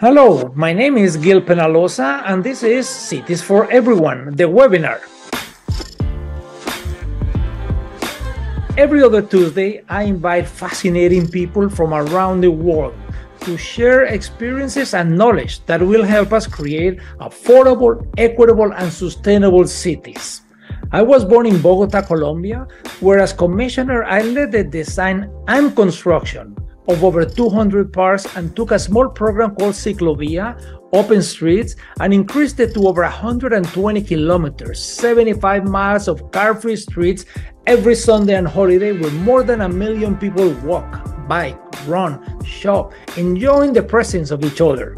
Hello, my name is Gil Penalosa, and this is Cities for Everyone, the webinar. Every other Tuesday, I invite fascinating people from around the world to share experiences and knowledge that will help us create affordable, equitable, and sustainable cities. I was born in Bogota, Colombia, where as commissioner I led the design and construction of over 200 parks and took a small program called Ciclovia, Open Streets, and increased it to over 120 kilometers, 75 miles of car-free streets every Sunday and holiday where more than a million people walk, bike, run, shop, enjoying the presence of each other.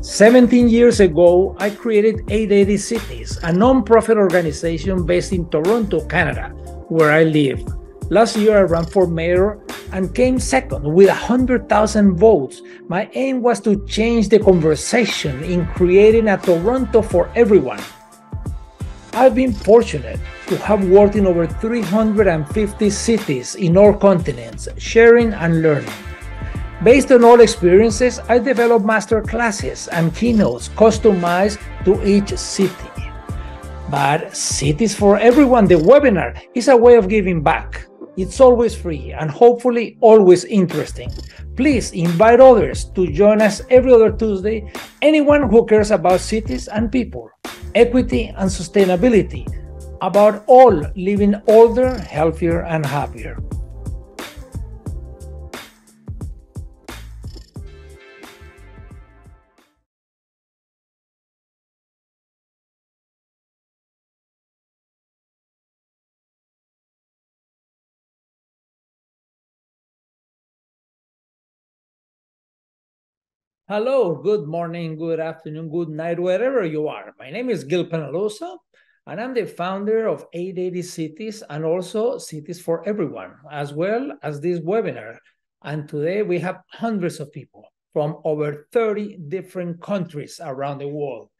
17 years ago, I created 880 Cities, a non-profit organization based in Toronto, Canada, where I live. Last year, I ran for mayor and came second with 100,000 votes. My aim was to change the conversation in creating a Toronto for everyone. I've been fortunate to have worked in over 350 cities in all continents, sharing and learning. Based on all experiences, I developed master classes and keynotes customized to each city. But Cities for Everyone, the webinar, is a way of giving back. It's always free and hopefully always interesting. Please invite others to join us every other Tuesday, anyone who cares about cities and people, equity and sustainability, about all living older, healthier, and happier. Hello, good morning, good afternoon, good night, wherever you are. My name is Gil Penalosa, and I'm the founder of 880 Cities and also Cities for Everyone, as well as this webinar. And today we have hundreds of people from over 30 different countries around the world.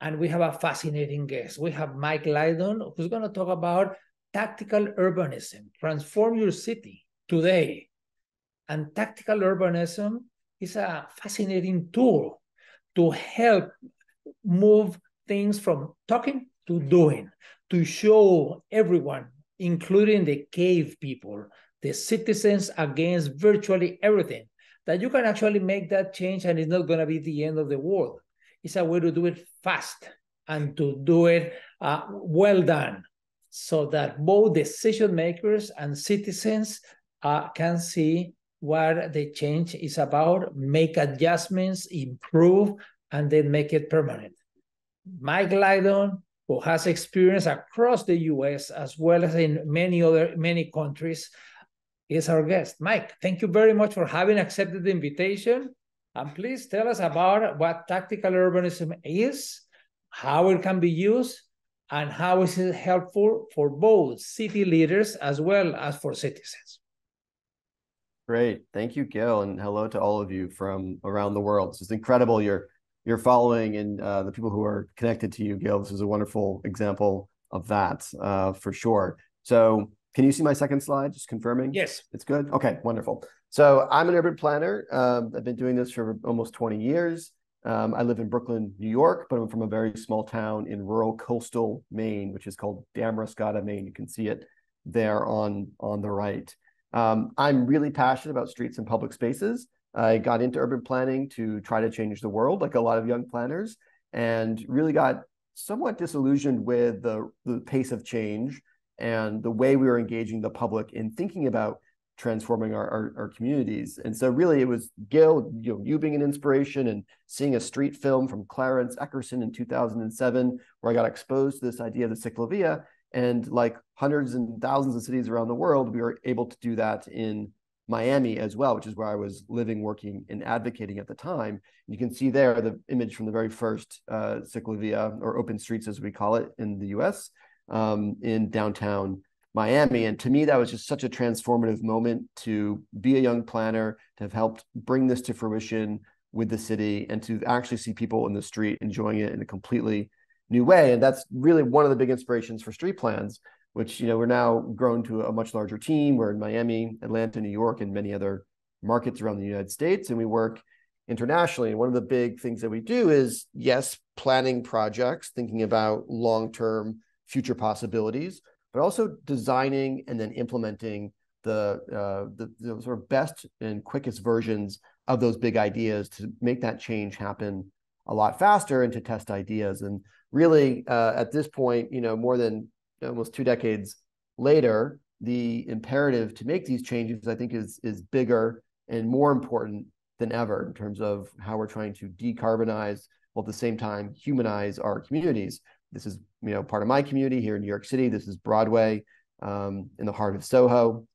And we have a fascinating guest. We have Mike Lydon, who's going to talk about tactical urbanism, transform your city today. And tactical urbanism is a fascinating tool to help move things from talking to doing, to show everyone, including the cave people, the citizens against virtually everything, that you can actually make that change and it's not going to be the end of the world. It's a way to do it fast and to do it uh, well done so that both decision makers and citizens uh, can see what the change is about, make adjustments, improve, and then make it permanent. Mike Lydon, who has experience across the US as well as in many other many countries, is our guest. Mike, thank you very much for having accepted the invitation. And please tell us about what tactical urbanism is, how it can be used, and how is it helpful for both city leaders as well as for citizens. Great. Thank you, Gil, and hello to all of you from around the world. This is incredible. You're you're following and uh, the people who are connected to you, Gil. This is a wonderful example of that uh, for sure. So can you see my second slide? Just confirming. Yes. It's good. Okay, wonderful. So I'm an urban planner. Um, I've been doing this for almost 20 years. Um, I live in Brooklyn, New York, but I'm from a very small town in rural coastal Maine, which is called Damariscotta, Maine. You can see it there on on the right. Um, I'm really passionate about streets and public spaces. I got into urban planning to try to change the world, like a lot of young planners, and really got somewhat disillusioned with the, the pace of change and the way we were engaging the public in thinking about transforming our, our, our, communities. And so really it was Gil, you know, you being an inspiration and seeing a street film from Clarence Eckerson in 2007, where I got exposed to this idea of the ciclovia and like hundreds and thousands of cities around the world, we were able to do that in Miami as well, which is where I was living, working, and advocating at the time. You can see there the image from the very first uh, ciclovia or open streets, as we call it in the US, um, in downtown Miami. And to me, that was just such a transformative moment to be a young planner, to have helped bring this to fruition with the city, and to actually see people in the street enjoying it in a completely new way. And that's really one of the big inspirations for street plans, which, you know, we're now grown to a much larger team. We're in Miami, Atlanta, New York, and many other markets around the United States. And we work internationally. And one of the big things that we do is, yes, planning projects, thinking about long term future possibilities, but also designing and then implementing the, uh, the, the sort of best and quickest versions of those big ideas to make that change happen a lot faster and to test ideas. And really, uh, at this point, you know, more than almost two decades later, the imperative to make these changes, I think, is is bigger and more important than ever in terms of how we're trying to decarbonize while at the same time humanize our communities. This is you know part of my community here in New York City. This is Broadway um, in the heart of Soho.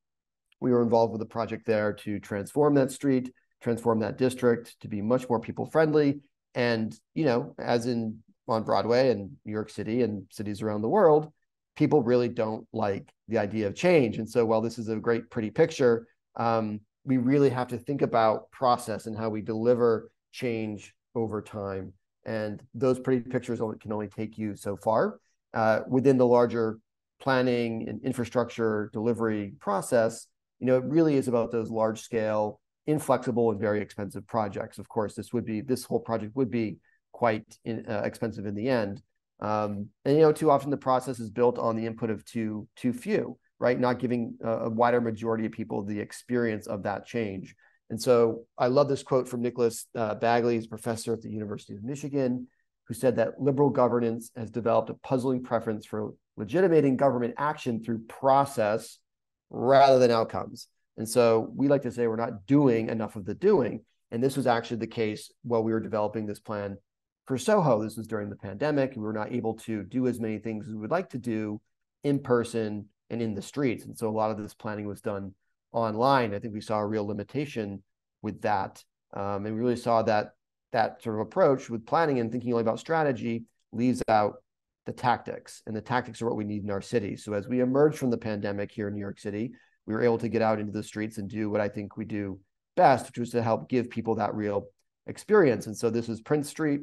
We were involved with a project there to transform that street, transform that district to be much more people friendly. And you know, as in on Broadway and New York City and cities around the world, people really don't like the idea of change. And so, while this is a great, pretty picture, um, we really have to think about process and how we deliver change over time. And those pretty pictures only, can only take you so far. Uh, within the larger planning and infrastructure delivery process, you know, it really is about those large scale, inflexible, and very expensive projects. Of course, this would be this whole project would be quite in, uh, expensive in the end. Um, and you know, too often the process is built on the input of too too few right? Not giving a wider majority of people the experience of that change. And so I love this quote from Nicholas uh, Bagley, he's professor at the University of Michigan, who said that liberal governance has developed a puzzling preference for legitimating government action through process rather than outcomes. And so we like to say we're not doing enough of the doing. And this was actually the case while we were developing this plan for Soho. This was during the pandemic, and we were not able to do as many things as we would like to do in person and in the streets. And so a lot of this planning was done online. I think we saw a real limitation with that. Um, and we really saw that that sort of approach with planning and thinking only about strategy leaves out the tactics. And the tactics are what we need in our city. So as we emerge from the pandemic here in New York City, we were able to get out into the streets and do what I think we do best, which was to help give people that real experience. And so this is Prince Street,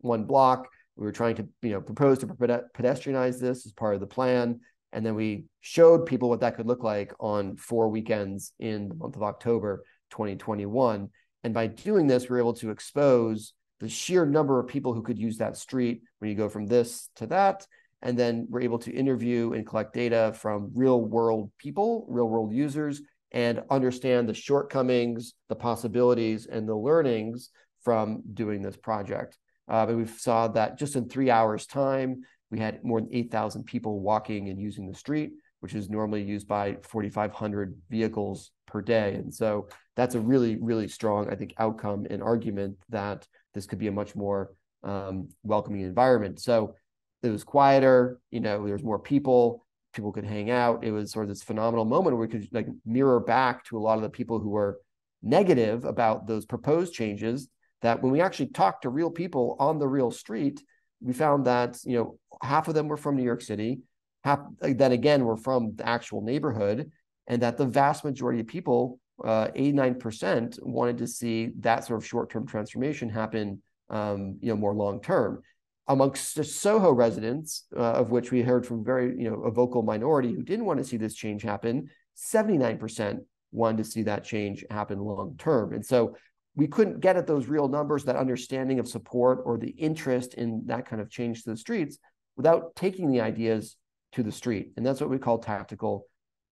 one block. We were trying to, you know, propose to pedestrianize this as part of the plan. And then we showed people what that could look like on four weekends in the month of October 2021. And by doing this, we were able to expose the sheer number of people who could use that street when you go from this to that. And then we're able to interview and collect data from real world people, real world users, and understand the shortcomings, the possibilities, and the learnings from doing this project. Uh, and we saw that just in three hours' time, we had more than 8,000 people walking and using the street, which is normally used by 4,500 vehicles per day. And so that's a really, really strong, I think, outcome and argument that this could be a much more um, welcoming environment. So it was quieter, you know, there's more people, people could hang out. It was sort of this phenomenal moment where we could like mirror back to a lot of the people who were negative about those proposed changes that when we actually talked to real people on the real street, we found that you know half of them were from New York City, half then again were from the actual neighborhood, and that the vast majority of people, uh, 89%, wanted to see that sort of short-term transformation happen, um, you know, more long-term. Amongst the Soho residents, uh, of which we heard from very, you know, a vocal minority who didn't want to see this change happen, 79% wanted to see that change happen long term. And so we couldn't get at those real numbers, that understanding of support or the interest in that kind of change to the streets without taking the ideas to the street. And that's what we call tactical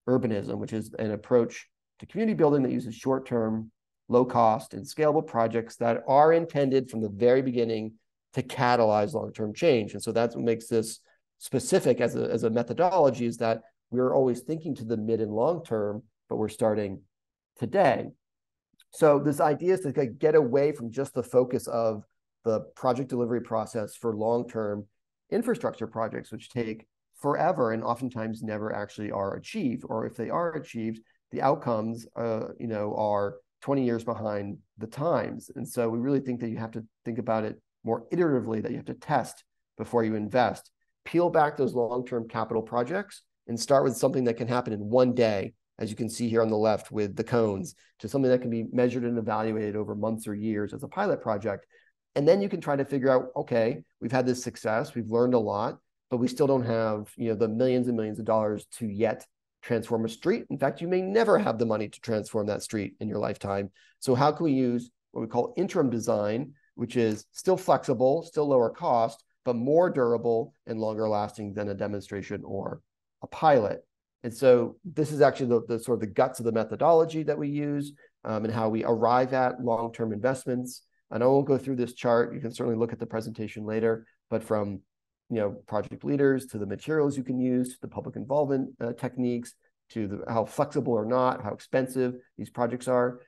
urbanism, which is an approach to community building that uses short term, low cost, and scalable projects that are intended from the very beginning to catalyze long term change. And so that's what makes this specific as a, as a methodology is that we're always thinking to the mid and long term, but we're starting today. So this idea is to get away from just the focus of the project delivery process for long-term infrastructure projects, which take forever and oftentimes never actually are achieved. Or if they are achieved, the outcomes, uh, you know, are 20 years behind the times. And so we really think that you have to think about it more iteratively, that you have to test before you invest. Peel back those long-term capital projects and start with something that can happen in one day as you can see here on the left with the cones, to something that can be measured and evaluated over months or years as a pilot project. And then you can try to figure out, okay, we've had this success, we've learned a lot, but we still don't have, you know, the millions and millions of dollars to yet transform a street. In fact, you may never have the money to transform that street in your lifetime. So how can we use what we call interim design, which is still flexible, still lower cost, but more durable and longer lasting than a demonstration or a pilot. And so this is actually the, the sort of the guts of the methodology that we use um, and how we arrive at long-term investments. And I won't go through this chart. You can certainly look at the presentation later, but from you know project leaders to the materials you can use to the public involvement uh, techniques to the, how flexible or not, how expensive these projects are.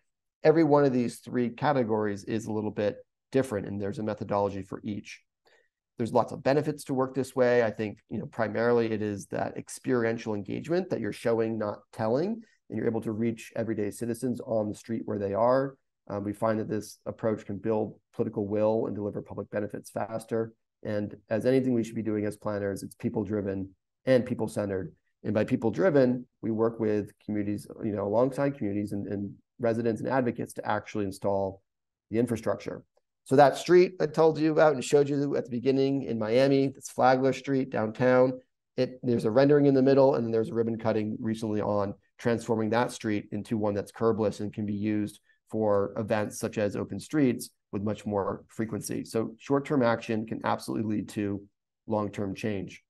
Every one of these three categories is a little bit different, and there's a methodology for each. There's lots of benefits to work this way. I think you know primarily it is that experiential engagement that you're showing, not telling, and you're able to reach everyday citizens on the street where they are. Um, we find that this approach can build political will and deliver public benefits faster. And as anything we should be doing as planners, it's people driven and people centered. And by people driven, we work with communities, you know, alongside communities and, and residents and advocates to actually install the infrastructure. So that street I told you about and showed you at the beginning in Miami, it's Flagler Street downtown. It there's a rendering in the middle, and then there's a ribbon cutting recently on transforming that street into one that's curbless and can be used for events such as open streets with much more frequency. So short-term action can absolutely lead to long-term change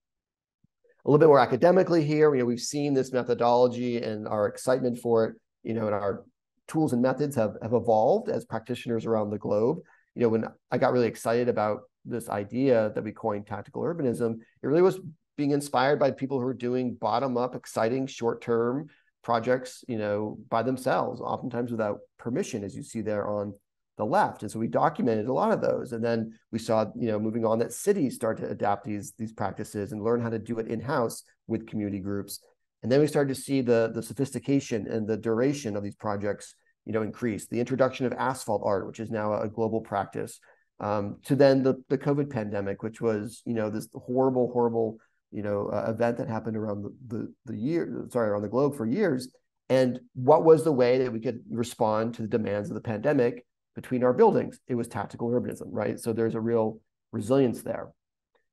a little bit more academically here. You know, we've seen this methodology and our excitement for it, you know, and our tools and methods have, have evolved as practitioners around the globe. You know, when I got really excited about this idea that we coined tactical urbanism, it really was being inspired by people who are doing bottom-up, exciting, short-term projects, you know, by themselves, oftentimes without permission, as you see there on the left. And so we documented a lot of those. And then we saw, you know, moving on that cities start to adapt these, these practices and learn how to do it in-house with community groups. And then we started to see the, the sophistication and the duration of these projects, you know, increase. The introduction of asphalt art, which is now a global practice, um, to then the, the COVID pandemic, which was, you know, this horrible, horrible, you know, uh, event that happened around the, the, the year, sorry, around the globe for years. And what was the way that we could respond to the demands of the pandemic between our buildings. It was tactical urbanism, right? So there's a real resilience there.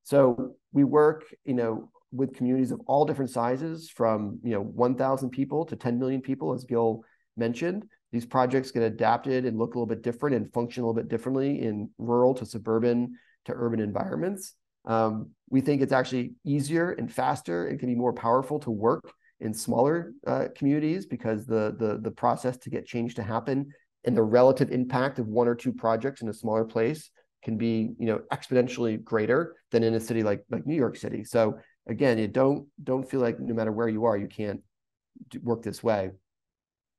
So we work, you know, with communities of all different sizes, from you know 1,000 people to 10 million people, as Gil mentioned. These projects get adapted and look a little bit different and function a little bit differently in rural to suburban to urban environments. Um, we think it's actually easier and faster. and can be more powerful to work in smaller uh, communities because the, the the process to get change to happen and the relative impact of one or two projects in a smaller place can be you know exponentially greater than in a city like like New York City. So again, you don't don't feel like no matter where you are, you can't work this way.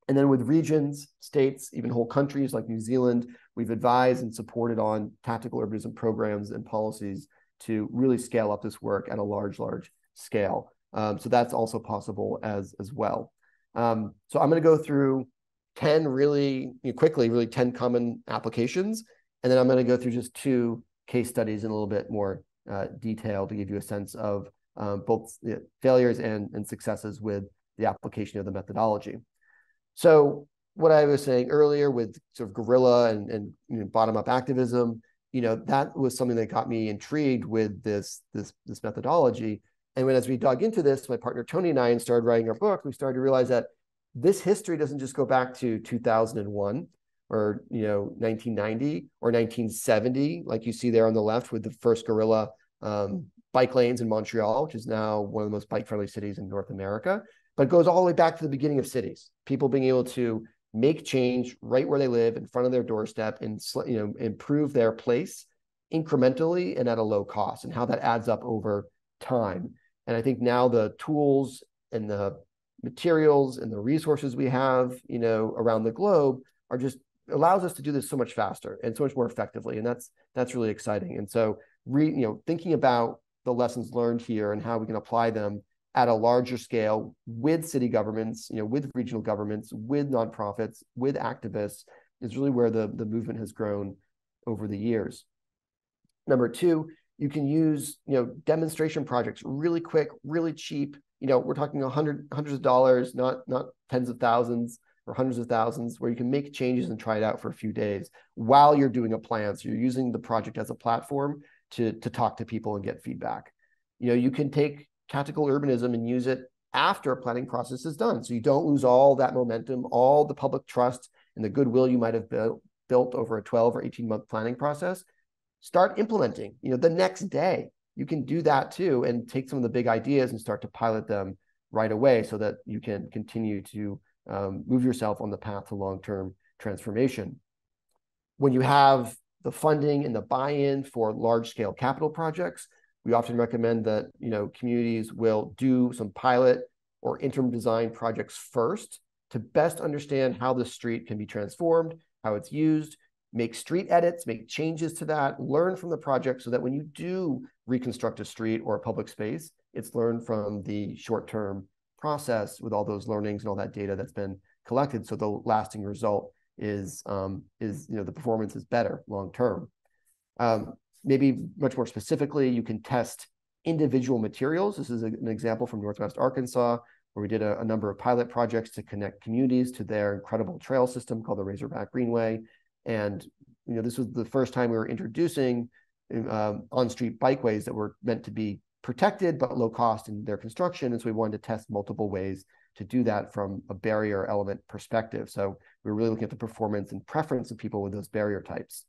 And then with regions, states, even whole countries like New Zealand, we've advised and supported on tactical urbanism programs and policies to really scale up this work at a large, large scale. Um, so that's also possible as as well. Um, so I'm going to go through 10 really you know, quickly, really 10 common applications. And then I'm going to go through just two case studies in a little bit more uh, detail to give you a sense of um, both failures and, and successes with the application of the methodology. So what I was saying earlier with sort of guerrilla and, and you know, bottom-up activism, you know, that was something that got me intrigued with this, this, this methodology. And when as we dug into this, my partner Tony and I and started writing our book, we started to realize that this history doesn't just go back to 2001 or you know 1990 or 1970 like you see there on the left with the first guerrilla um, bike lanes in montreal which is now one of the most bike friendly cities in north america but it goes all the way back to the beginning of cities people being able to make change right where they live in front of their doorstep and you know improve their place incrementally and at a low cost and how that adds up over time and i think now the tools and the materials and the resources we have, you know, around the globe are just allows us to do this so much faster and so much more effectively. And that's that's really exciting. And so re, you know, thinking about the lessons learned here and how we can apply them at a larger scale with city governments, you know, with regional governments, with nonprofits, with activists is really where the, the movement has grown over the years. Number two, you can use, you know, demonstration projects really quick, really cheap, you know, we're talking hundred hundreds of dollars, not not tens of thousands or hundreds of thousands, where you can make changes and try it out for a few days while you're doing a plan. So you're using the project as a platform to to talk to people and get feedback. You know, you can take tactical urbanism and use it after a planning process is done. So you don't lose all that momentum, all the public trust and the goodwill you might have built built over a 12 or 18 month planning process, start implementing. You know, the next day you can do that too and take some of the big ideas and start to pilot them right away so that you can continue to um, move yourself on the path to long-term transformation. When you have the funding and the buy-in for large-scale capital projects, we often recommend that you know communities will do some pilot or interim design projects first to best understand how the street can be transformed, how it's used, make street edits, make changes to that, learn from the project so that when you do reconstruct a street or a public space, it's learned from the short-term process with all those learnings and all that data that's been collected. So the lasting result is um, is you know the performance is better long term. Um, maybe much more specifically, you can test individual materials. This is an example from Northwest Arkansas where we did a, a, number of pilot projects to connect communities to their incredible trail system called the Razorback Greenway. And you know this was the first time we were introducing um, on-street bikeways that were meant to be protected but low cost in their construction. And so we wanted to test multiple ways to do that from a barrier element perspective. So we are really looking at the performance and preference of people with those barrier types.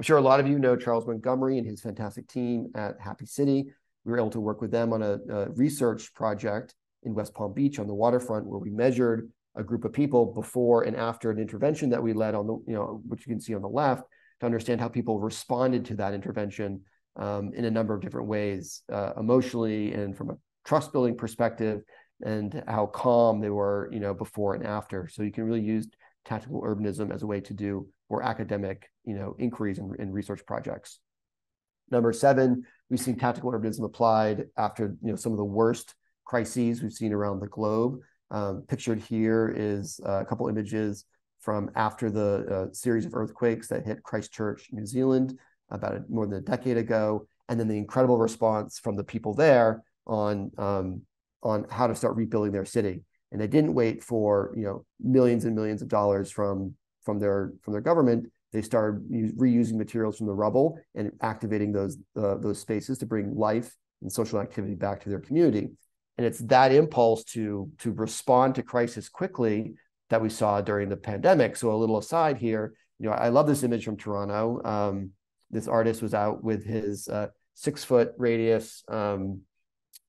I'm sure a lot of you know Charles Montgomery and his fantastic team at Happy City. We were able to work with them on a, a research project in West Palm Beach on the waterfront where we measured a group of people before and after an intervention that we led on the, you know, which you can see on the left to understand how people responded to that intervention um, in a number of different ways, uh, emotionally and from a trust building perspective, and how calm they were, you know, before and after. So you can really use tactical urbanism as a way to do more academic, you know, inquiries and, and research projects. Number seven, we've seen tactical urbanism applied after you know some of the worst crises we've seen around the globe. Um, pictured here is a couple images from after the uh, series of earthquakes that hit Christchurch, New Zealand, about a, more than a decade ago, and then the incredible response from the people there on um, on how to start rebuilding their city. And they didn't wait for you know millions and millions of dollars from from their from their government. They started reusing materials from the rubble and activating those uh, those spaces to bring life and social activity back to their community. And it's that impulse to to respond to crisis quickly that we saw during the pandemic. So a little aside here, you know, I love this image from Toronto. Um, this artist was out with his uh, six foot radius. Um,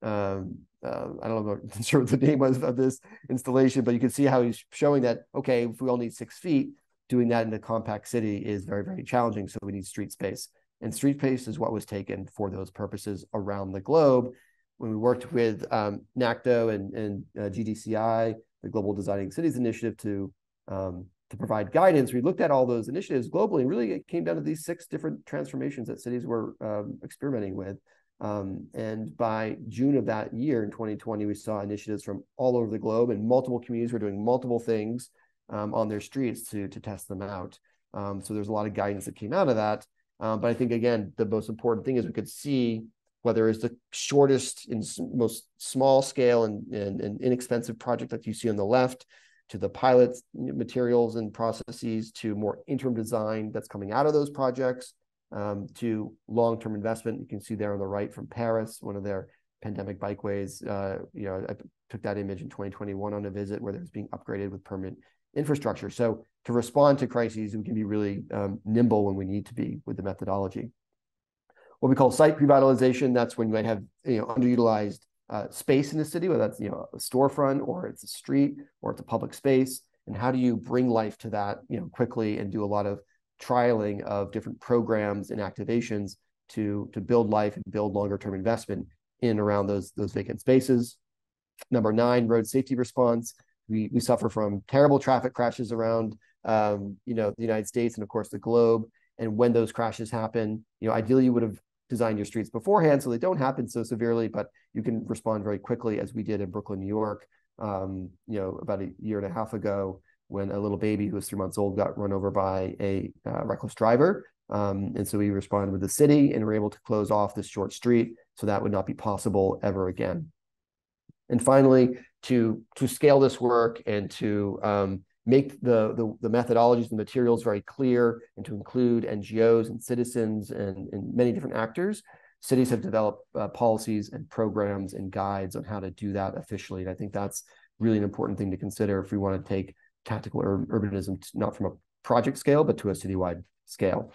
um, uh, I don't know sure what the name was of this installation, but you can see how he's showing that okay, if we all need six feet, doing that in a compact city is very very challenging. So we need street space, and street space is what was taken for those purposes around the globe. When we worked with um, NACTO and, and uh, GDCI, the Global Designing Cities Initiative, to um, to provide guidance. We looked at all those initiatives globally, and really it came down to these six different transformations that cities were um, experimenting with. Um, and by June of that year in 2020, we saw initiatives from all over the globe, and multiple communities were doing multiple things um, on their streets to to test them out. Um, so there's a lot of guidance that came out of that. Um, but I think again, the most important thing is we could see whether it's the shortest and most small scale and, and, and inexpensive project that you see on the left to the pilot materials and processes to more interim design that's coming out of those projects um, to long-term investment. You can see there on the right from Paris, one of their pandemic bikeways. Uh, you know, I took that image in 2021 on a visit where it was being upgraded with permanent infrastructure. So to respond to crises, we can be really um, nimble when we need to be with the methodology. What we call site revitalization, that's when you might have you know underutilized uh, space in the city, whether that's you know a storefront or it's a street or it's a public space, and how do you bring life to that you know quickly and do a lot of trialing of different programs and activations to to build life and build longer term investment in around those those vacant spaces. Number nine, road safety response. We we suffer from terrible traffic crashes around um, you know the United States and of course the globe. And when those crashes happen, you know ideally you would have designed your streets beforehand so they don't happen so severely, but you can respond very quickly, as we did in Brooklyn, New York, um, you know, about a year and a half ago when a little baby who was three months old got run over by a uh, reckless driver. Um, and so we responded with the city and were able to close off this short street so that would not be possible ever again. And finally, to to scale this work and to um, make the, the, the methodologies and materials very clear and to include NGOs and citizens and, and many different actors. Cities have developed uh, policies and programs and guides on how to do that officially. And I think that's really an important thing to consider if we want to take tactical ur- urbanism to, not from a project scale, but to a citywide scale.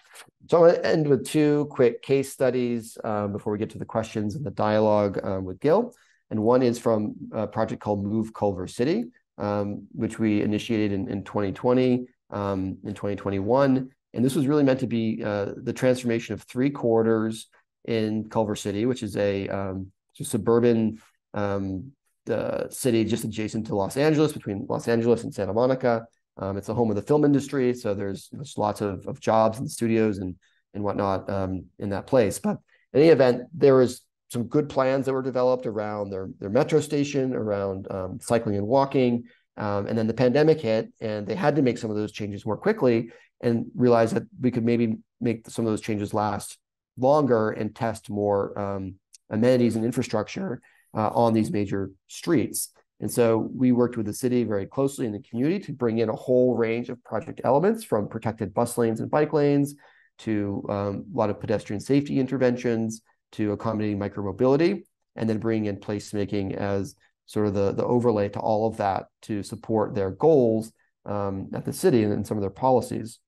So I'm going to end with two quick case studies um, before we get to the questions and the dialogue um, with Gil. And one is from a project called Move Culver City, um, which we initiated in, in 2020, um, in 2021. And this was really meant to be uh, the transformation of three corridors in Culver City, which is a, um, suburban um, the city just adjacent to Los Angeles, between Los Angeles and Santa Monica. Um, it's the home of the film industry, so there's, there's lots of, of jobs and studios and and whatnot um, in that place. But in any event, there was some good plans that were developed around their their metro station, around um, cycling and walking, um, and then the pandemic hit, and they had to make some of those changes more quickly, and realize that we could maybe make some of those changes last longer and test more um, amenities and infrastructure uh, on these major streets. And so we worked with the city very closely in the community to bring in a whole range of project elements from protected bus lanes and bike lanes to um, a lot of pedestrian safety interventions to accommodating micromobility, and then bringing in placemaking as sort of the, the overlay to all of that to support their goals um, at the city and, and some of their policies.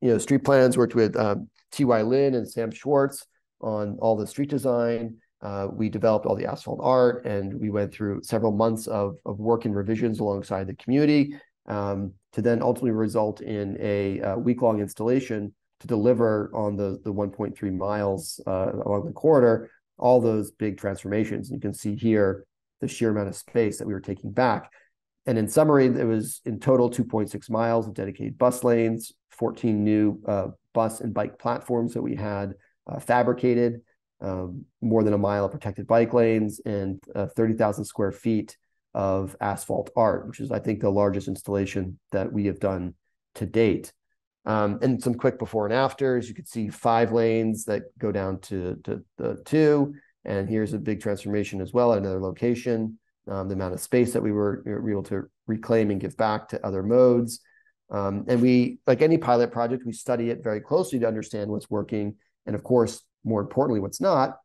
You know, street plans worked with um, T.Y. Lin and Sam Schwartz on all the street design. Uh, we developed all the asphalt art and we went through several months of, of work and revisions alongside the community um, to then ultimately result in a, a week-long installation to deliver on the, the 1.3 miles uh, along the corridor, all those big transformations. And You can see here the sheer amount of space that we were taking back. And in summary, it was in total 2.6 miles of dedicated bus lanes, 14 new uh, bus and bike platforms that we had uh, fabricated, um, more than a mile of protected bike lanes, and uh, 30,000 square feet of asphalt art, which is, I think, the largest installation that we have done to date. Um, and some quick before and afters. You could see five lanes that go down to, to the two. And here's a big transformation as well at another location. Um, the amount of space that we were, we were, able to reclaim and give back to other modes. Um, and we, like any pilot project, we study it very closely to understand what's working. And of course, more importantly, what's not.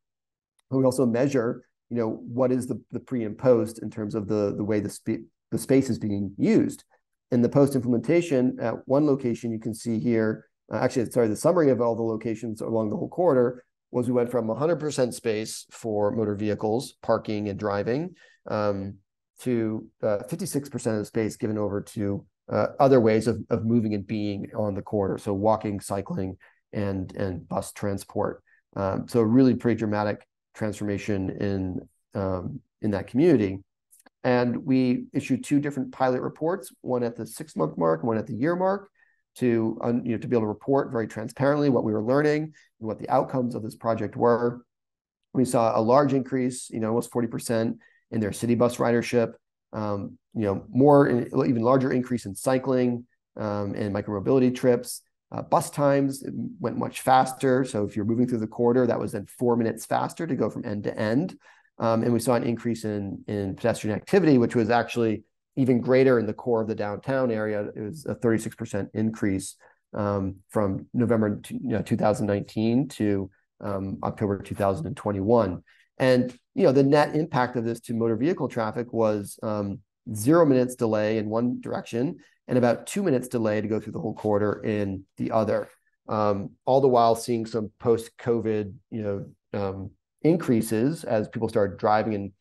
But We also measure, you know, what is the, the pre and post in terms of the, the way the, the space is being used in the post implementation at one location, you can see here, uh, actually, sorry, the summary of all the locations along the whole corridor was we went from 100% space for motor vehicles, parking and driving, um, to uh, 56% of the space given over to uh, other ways of, of moving and being on the corridor. So walking, cycling, and, and bus transport. Um, so really pretty dramatic transformation in, um, in that community. And we issued two different pilot reports, one at the six month mark, one at the year mark, to you know to be able to report very transparently what we were learning and what the outcomes of this project were. We saw a large increase, you know, almost 40% in their city bus ridership. Um, you know, more even larger increase in cycling um, and micromobility trips. Uh, bus times went much faster. So if you're moving through the corridor, that was then four minutes faster to go from end to end. Um, and we saw an increase in, pedestrian activity, which was actually even greater in the core of the downtown area. It was a 36% increase um, from November you know, 2019 to um, October 2021. And you know the net impact of this to motor vehicle traffic was zero minutes delay in one direction and about two minutes delay to go through the whole corridor in the other. All the while seeing some post-COVID, you know, increases as people start driving and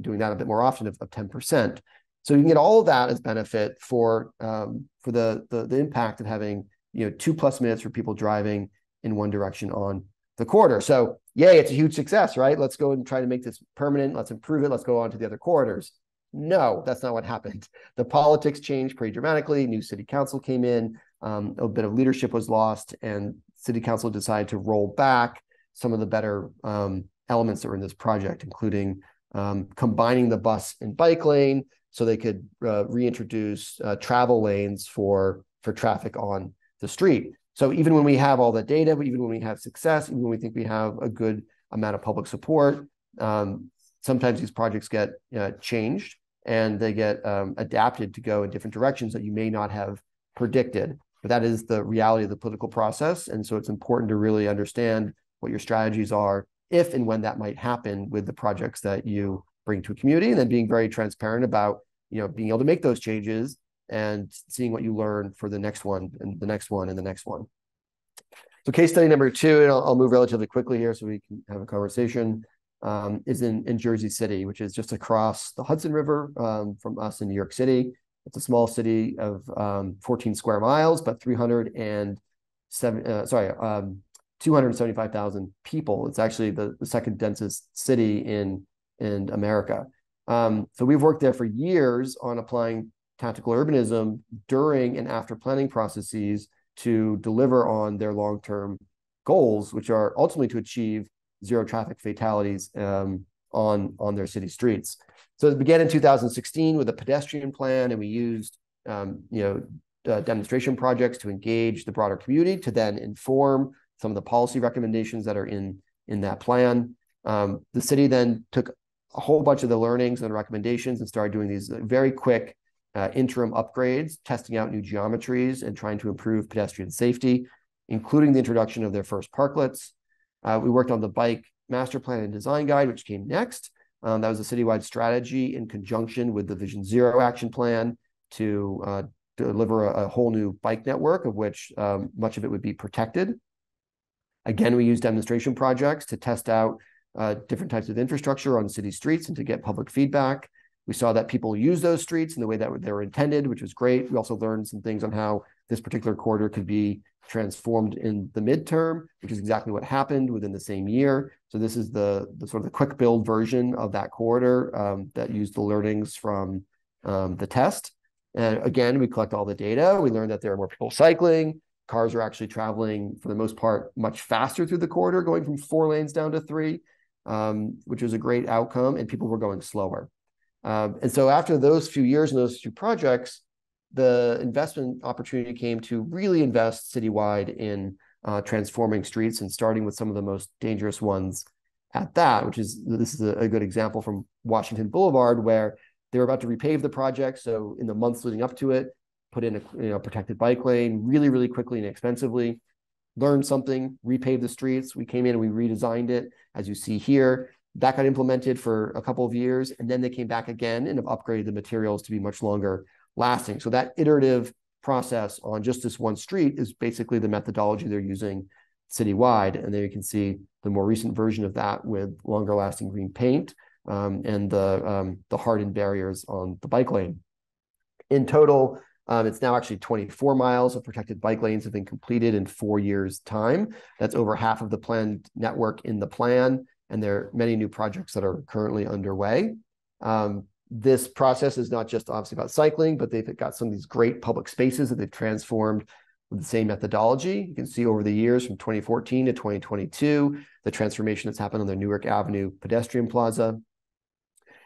doing that a bit more often of, of 10%. So you can get all of that as benefit for um, for the, the, the impact of having you know two plus minutes for people driving in one direction on the corridor. So yay, it's a huge success, right? Let's go and try to make this permanent. Let's improve it. Let's go on to the other corridors. No, that's not what happened. The politics changed pretty dramatically. New city council came in. Um, a bit of leadership was lost, and city council decided to roll back some of the better um, elements that were in this project, including um, combining the bus and bike lane so they could uh, reintroduce uh, travel lanes for for traffic on the street. So even when we have all the data, even when we have success, even when we think we have a good amount of public support, um, sometimes these projects get uh, changed and they get um, adapted to go in different directions that you may not have predicted. But that is the reality of the political process, and so it's important to really understand what your strategies are if and when that might happen with the projects that you bring to a community and then being very transparent about you know being able to make those changes and seeing what you learn for the next one and the next one and the next one. So case study number two, and I'll, I'll move relatively quickly here so we can have a conversation, um, is in, in Jersey City, which is just across the Hudson River um, from us in New York City. It's a small city of um, 14 square miles, but 307, uh, sorry, um, 275,000 people. It's actually the, the second densest city in, in America. Um, so we've worked there for years on applying tactical urbanism during and after planning processes to deliver on their long-term goals, which are ultimately to achieve zero traffic fatalities um, on on their city streets. So it began in 2016 with a pedestrian plan, and we used um, you know uh, demonstration projects to engage the broader community to then inform some of the policy recommendations that are in in that plan. Um, the city then took a whole bunch of the learnings and recommendations and started doing these very quick uh, interim upgrades, testing out new geometries and trying to improve pedestrian safety, including the introduction of their first parklets. Uh, we worked on the bike master plan and design guide, which came next. Um, that was a citywide strategy in conjunction with the Vision Zero action plan to uh, deliver a, a, whole new bike network, of which um, much of it would be protected. Again, we use demonstration projects to test out uh, different types of infrastructure on city streets and to get public feedback. We saw that people use those streets in the way that they were intended, which was great. We also learned some things on how this particular corridor could be transformed in the midterm, which is exactly what happened within the same year. So this is the, the sort of the quick build version of that corridor um, that used the learnings from um, the test. And again, we collect all the data. We learned that there are more people cycling. Cars are actually traveling, for the most part, much faster through the corridor, going from four lanes down to three, um, which was a great outcome. And people were going slower. Um, and so after those few years and those few projects, the investment opportunity came to really invest citywide in uh, transforming streets and starting with some of the most dangerous ones at that, which is this is a, a, good example from Washington Boulevard where they were about to repave the project. So in the months leading up to it, put in a you know, protected bike lane really, really quickly and expensively, learned something, repaved the streets. We came in and we redesigned it, as you see here. That got implemented for a couple of years, and then they came back again and have upgraded the materials to be much longer lasting. So that iterative process on just this one street is basically the methodology they're using citywide. And there you can see the more recent version of that with longer lasting green paint um, and the, um, the hardened barriers on the bike lane. In total, um, it's now actually 24 miles of protected bike lanes have been completed in four years' time. That's over half of the planned network in the plan, and there are many new projects that are currently underway. Um, this process is not just obviously about cycling, but they've got some of these great public spaces that they've transformed with the same methodology. You can see over the years from 2014 to 2022, the transformation that's happened on the Newark Avenue pedestrian plaza.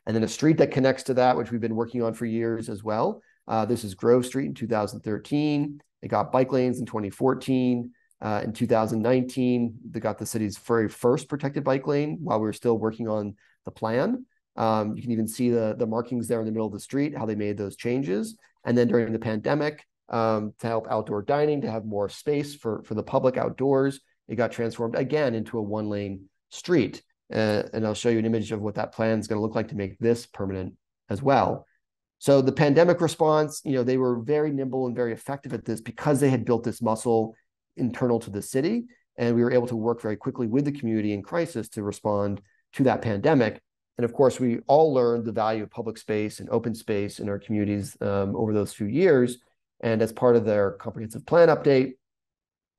And then a street that connects to that, which we've been working on for years as well. Uh, this is Grove Street in 2013. They got bike lanes in 2014. Uh, in 2019, they got the city's very first protected bike lane while we were still working on the plan. Um, you can even see the, the markings there in the middle of the street, how they made those changes. And then during the pandemic, um, to help outdoor dining, to have more space for, for the public outdoors, it got transformed again into a one lane street. Uh, and I'll show you an image of what that plan is going to look like to make this permanent as well. So the pandemic response, you know, they were very nimble and very effective at this because they had built this muscle internal to the city. And we were able to work very quickly with the community in crisis to respond to that pandemic. And of course, we all learned the value of public space and open space in our communities um, over those few years. And as part of their comprehensive plan update,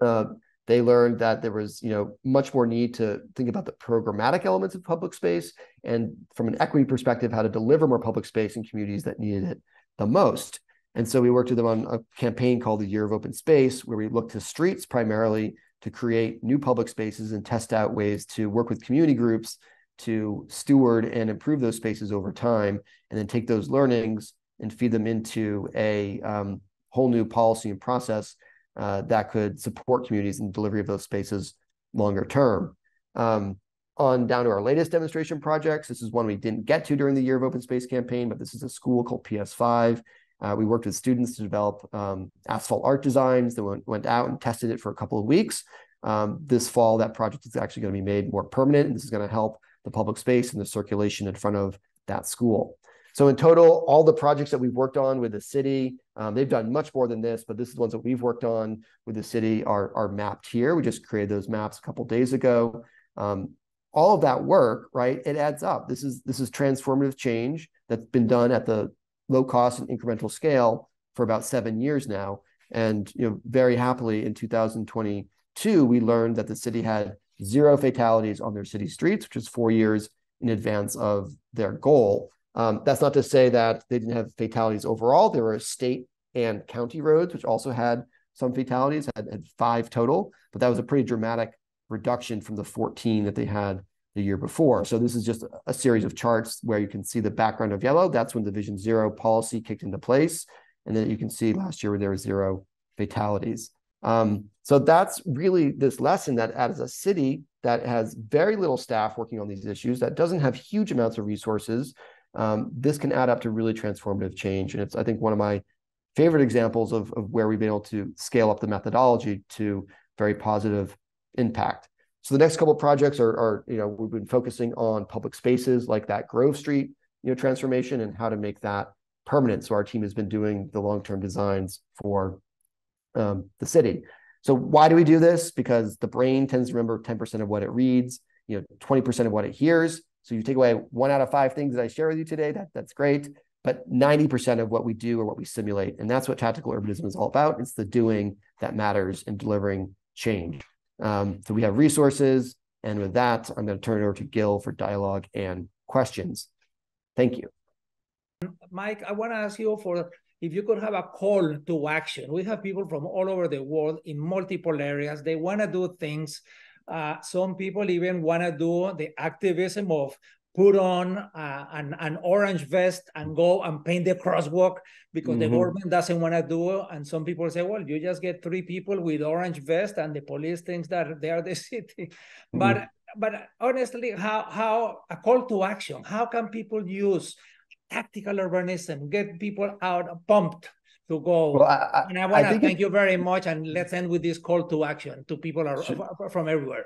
uh, they learned that there was, you know, much more need to think about the programmatic elements of public space, and from an equity perspective, how to deliver more public space in communities that needed it the most. And so we worked with them on a campaign called the Year of Open Space, where we looked to streets primarily to create new public spaces and test out ways to work with community groups to steward and improve those spaces over time, and then take those learnings and feed them into a um, whole new policy and process uh, that could support communities in the delivery of those spaces longer term. Um, on down to our latest demonstration projects, this is one we didn't get to during the Year of Open Space campaign, but this is a school called PS5. Uh, we worked with students to develop um, asphalt art designs that went, went out and tested it for a couple of weeks. Um, this fall, that project is actually going to be made more permanent, and this is going to help the public space and the circulation in front of that school. So in total, all the projects that we've worked on with the city, um, they've done much more than this, but this is the ones that we've worked on with the city are, are mapped here. We just created those maps a couple days ago. Um, all of that work, right? It adds up. This is this is transformative change that's been done at the low cost and incremental scale for about seven years now. And you know, very happily in 2022, we learned that the city had zero fatalities on their city streets, which is four years in advance of their goal. Um, that's not to say that they didn't have fatalities overall. There were state and county roads, which also had some fatalities, had, had five total, but that was a pretty dramatic reduction from the 14 that they had the year before. So this is just a series of charts where you can see the background of yellow. That's when the Vision Zero policy kicked into place. And then you can see last year where there were zero fatalities. Um, so that's really this lesson that as a city that has very little staff working on these issues, that doesn't have huge amounts of resources, um, this can add up to really transformative change. And it's, I think, one of my favorite examples of, of where we've been able to scale up the methodology to very positive impact. So the next couple projects are, are, you know, we've been focusing on public spaces like that Grove Street, you know, transformation and how to make that permanent. So our team has been doing the long-term designs for um, the city. So why do we do this? Because the brain tends to remember 10% of what it reads, you know, 20% of what it hears. So you take away one out of five things that I share with you today, that, that's great. But 90% of what we do or what we simulate, and that's what tactical urbanism is all about. It's the doing that matters in delivering change. Um, so we have resources. And with that, I'm going to turn it over to Gil for dialogue and questions. Thank you. Mike, I want to ask you for if you could have a call to action. We have people from all over the world in multiple areas. They want to do things uh, some people even want to do the activism of put on uh, an, an orange vest and go and paint the crosswalk because mm-hmm. the government doesn't want to do it. And some people say, well, you just get three people with orange vest and the police thinks that they are the city. Mm-hmm. But but honestly, how how a call to action, how can people use tactical urbanism, get people out pumped to go. Well, I, and I want to thank you very much. And let's end with this call to action to people are, from everywhere.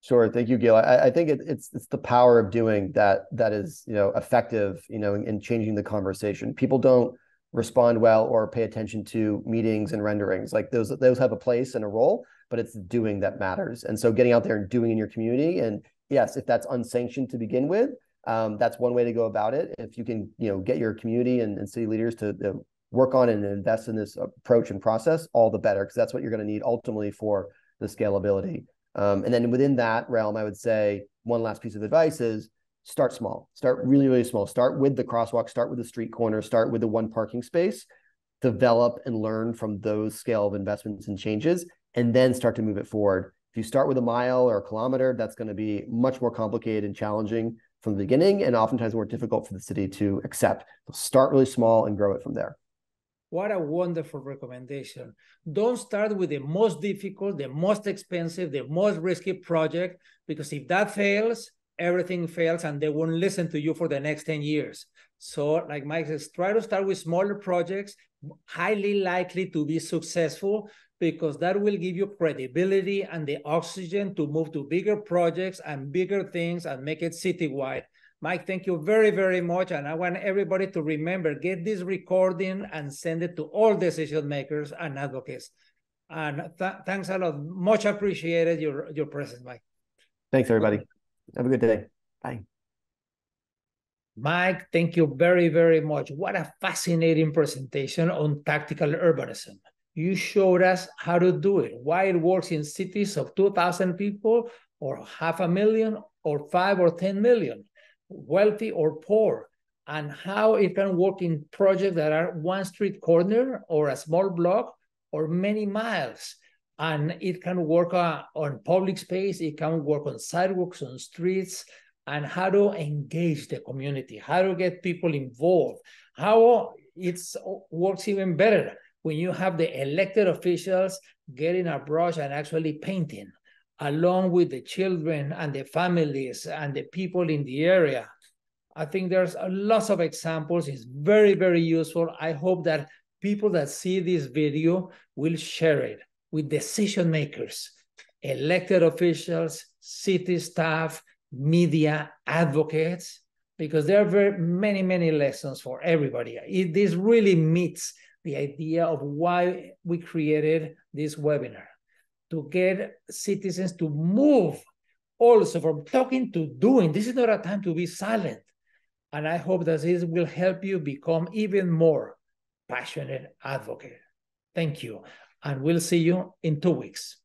Sure, thank you, Gil. I, I think it, it's it's the power of doing that that is you know effective, you know, in, in, changing the conversation. People don't respond well or pay attention to meetings and renderings. Like those those have a place and a role, but it's doing that matters. And so getting out there and doing in your community, and yes, if that's unsanctioned to begin with, um, that's one way to go about it. If you can, you know, get your community and, and city leaders to you know, work on and invest in this approach and process, all the better, because that's what you're going to need ultimately for the scalability. Um, and then within that realm, I would say one last piece of advice is start small, start really, really small. Start with the crosswalk, start with the street corner, start with the one parking space, develop and learn from those scale of investments and changes, and then start to move it forward. If you start with a mile or a kilometer, that's going to be much more complicated and challenging from the beginning, and oftentimes more difficult for the city to accept. So start really small and grow it from there. What a wonderful recommendation. Don't start with the most difficult, the most expensive, the most risky project, because if that fails, everything fails and they won't listen to you for the next 10 years. So, like Mike says, try to start with smaller projects, highly likely to be successful, because that will give you credibility and the oxygen to move to bigger projects and bigger things and make it citywide. Mike, thank you very, very much. And I want everybody to remember, get this recording and send it to all decision makers and advocates. And th thanks a lot. Much appreciated your, your presence, Mike. Thanks, everybody. Have a good day. Bye. Mike, thank you very, very much. What a fascinating presentation on tactical urbanism. You showed us how to do it, why it works in cities of 2,000 people or half a million or five or 10 million wealthy or poor, and how it can work in projects that are one street corner or a small block or many miles. And it can work uh, on public space, it can work on sidewalks, on streets, and how to engage the community, how to get people involved, how it works even better when you have the elected officials getting a brush and actually painting along with the children and the families and the people in the area. I think there's a lots of examples. It's very, very useful. I hope that people that see this video will share it with decision makers, elected officials, city staff, media, advocates, because there are very many, many lessons for everybody. It, this really meets the idea of why we created this webinar to get citizens to move also from talking to doing. This is not a time to be silent. And I hope that this will help you become even more passionate advocate. Thank you. And we'll see you in two weeks.